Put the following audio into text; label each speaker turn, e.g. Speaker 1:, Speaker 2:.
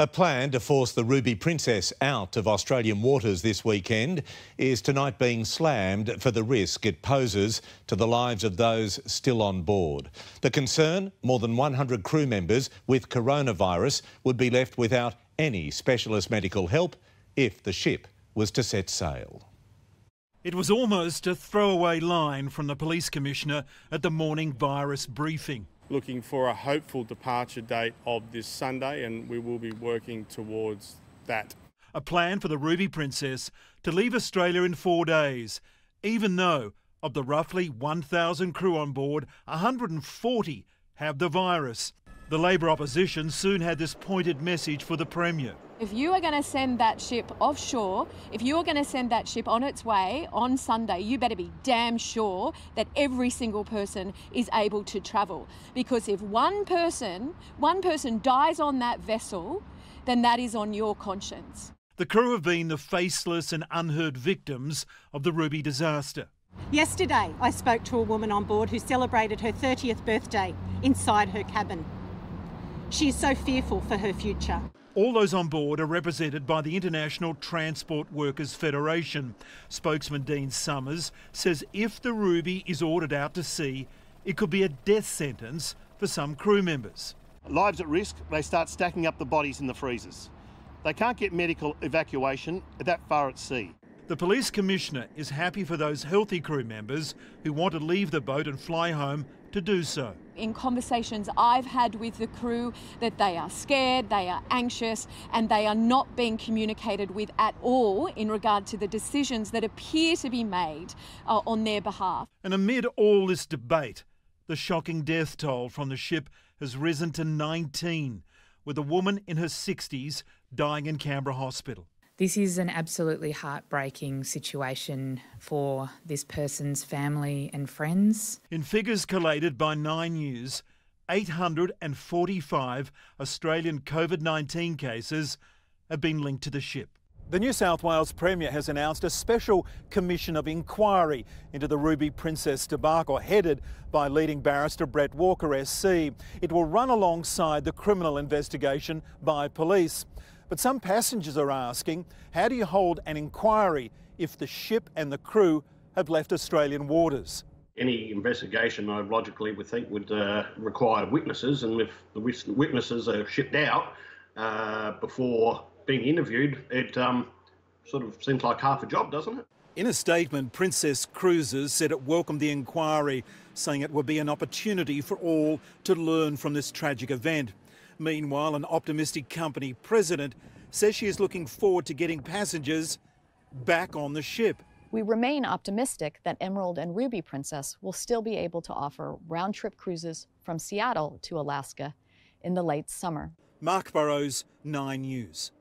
Speaker 1: A plan to force the Ruby Princess out of Australian waters this weekend is tonight being slammed for the risk it poses to the lives of those still on board. The concern more than 100 crew members with coronavirus would be left without any specialist medical help if the ship was to set sail.
Speaker 2: It was almost a throwaway line from the police commissioner at the morning virus briefing
Speaker 3: looking for a hopeful departure date of this Sunday, and we will be working towards that.
Speaker 2: A plan for the Ruby Princess to leave Australia in four days, even though of the roughly 1,000 crew on board, 140 have the virus. The Labor opposition soon had this pointed message for the Premier.
Speaker 4: If you are going to send that ship offshore, if you are going to send that ship on its way on Sunday, you better be damn sure that every single person is able to travel. Because if one person, one person dies on that vessel, then that is on your conscience.
Speaker 2: The crew have been the faceless and unheard victims of the Ruby disaster.
Speaker 5: Yesterday, I spoke to a woman on board who celebrated her 30th birthday inside her cabin. She is so fearful for her future.
Speaker 2: All those on board are represented by the International Transport Workers Federation. Spokesman Dean Summers says if the Ruby is ordered out to sea, it could be a death sentence for some crew members.
Speaker 6: Lives at risk, they start stacking up the bodies in the freezers. They can't get medical evacuation that far at sea.
Speaker 2: The police commissioner is happy for those healthy crew members who want to leave the boat and fly home to do so.
Speaker 4: In conversations I've had with the crew, that they are scared, they are anxious, and they are not being communicated with at all in regard to the decisions that appear to be made uh, on their behalf.
Speaker 2: And amid all this debate, the shocking death toll from the ship has risen to 19, with a woman in her 60s dying in Canberra Hospital.
Speaker 7: This is an absolutely heartbreaking situation for this person's family and friends.
Speaker 2: In figures collated by Nine News, 845 Australian COVID 19 cases have been linked to the ship. The New South Wales Premier has announced a special commission of inquiry into the Ruby Princess debacle, headed by leading barrister Brett Walker SC. It will run alongside the criminal investigation by police. But some passengers are asking, how do you hold an inquiry if the ship and the crew have left Australian waters?
Speaker 8: Any investigation, I logically would think, would uh, require witnesses, and if the witnesses are shipped out uh, before being interviewed, it um, sort of seems like half a job, doesn't it?
Speaker 2: In a statement, Princess Cruises said it welcomed the inquiry, saying it would be an opportunity for all to learn from this tragic event. Meanwhile, an optimistic company president says she is looking forward to getting passengers back on the ship.
Speaker 9: We remain optimistic that Emerald and Ruby Princess will still be able to offer round trip cruises from Seattle to Alaska in the late summer.
Speaker 2: Mark Burrows, 9 News.